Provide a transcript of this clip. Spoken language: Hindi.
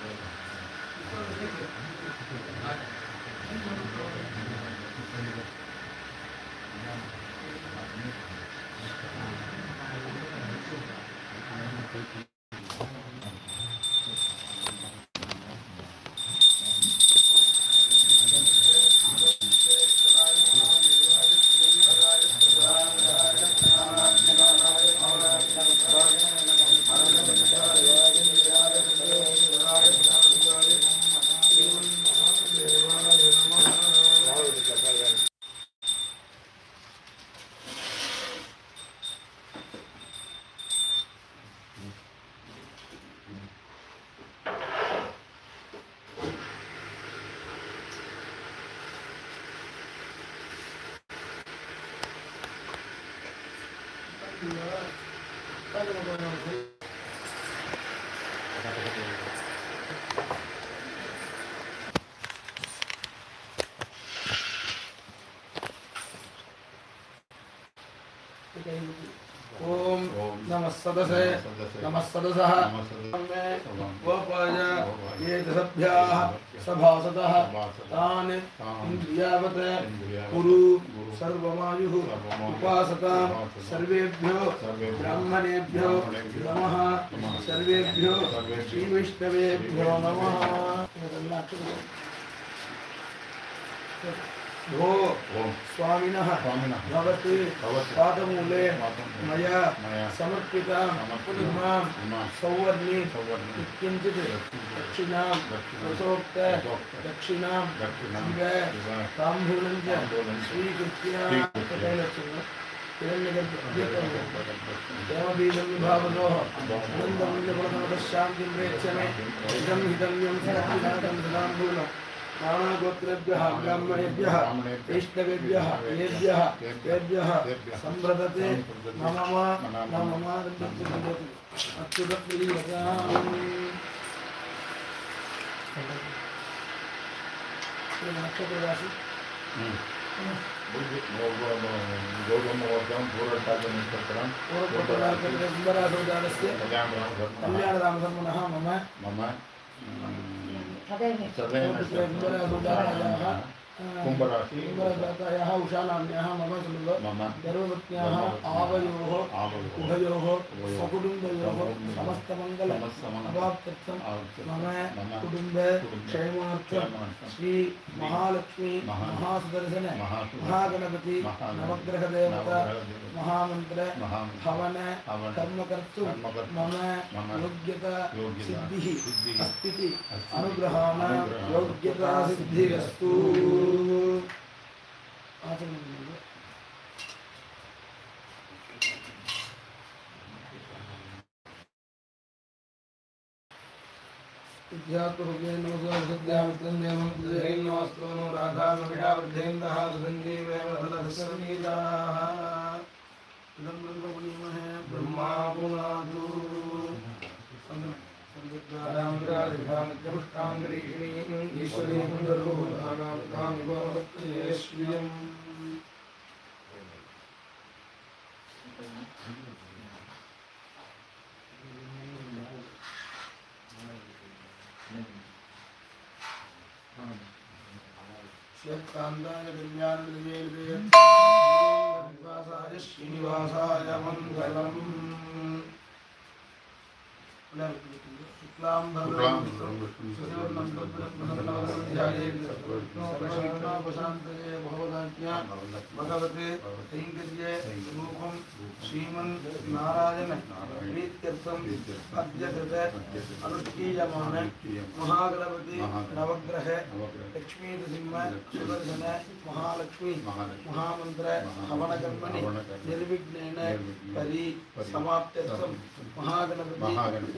Thank you. ओम नमः सदसे नमः सदसः गोपाय ये सभ्याः सभासदः तान् इन्द्रियावत् कुरु सर्वमायुः उपासतां सर्वेभ्यो ब्राह्मणेभ्यो नमः सर्वेभ्यो नमः। भो स्वामिनः। भवति। पादमूले। मया समर्पितां सौवर्णीं। सौवर्णीं। किञ्चित् दक्षिणां दक्षिणां रसोक्त रसोक्त दक्षिणां दक्षिणां शिव। शिव। ताम्बूलं च स्वीकृत्य इदं हितं यं सरक्षिणातं नानागोत्रेभ्यः ब्राह्मणेभ्यः वैष्णवेभ्यः येभ्यः तेभ्यः सम्प्रदते मम न मम अच्युतप्रियताम् नक्षत्रराशि गौरवमोर्जं सुन्दरासौदानस्य कल्याणरामधर्मणः मम मम सुन्दरासौदानायाः कुम्भराशि। मम। सुलभ गर्भवत्याः आवयोः उभयोः सकुटुम्बयोः अवाप्त्यर्थं मम कुटुम्बे क्षेमार्थं श्री महालक्ष्मी महासुदर्शन महागणपति नवग्रहदेवता महामन्त्र हवन कर्मकर्तुं मम योग्यता सिद्धिः अस्ति अनुग्रहाण योग्यता सिद्धिरस्तु आचरणं विद्यात्मभव्येन नमस्कारसद्यामित्रं देवं नमस्तो नो राधामविषावृद्धेन्दः सुगन्धीमेव तदसर्वीताः इदं ब्रह्मपुण्यमहे ब्रह्मा पुनातु सर्वत्रादामित्रादिभामित्यपुष्टाङ्गरीषिणीम् ईश्वरीं गर्भोधानामिकामिवक्त्येष्वियम् ஈஸ்வரீயம் தர்வபூதானாம் தாம் விபாவத்தேஸ்வியம் யத்தாந்தாய திவ்யான் விஜயேல் ஸ்ரீனிவாசாய மங்களம் महागणपति नवग्रह लक्ष्मी नृसिंह सुदर्शन महालक्ष्मी महामंत्र हवनकर्मणि निर्विघ्नेन समाप्त्यर्थं महागणपति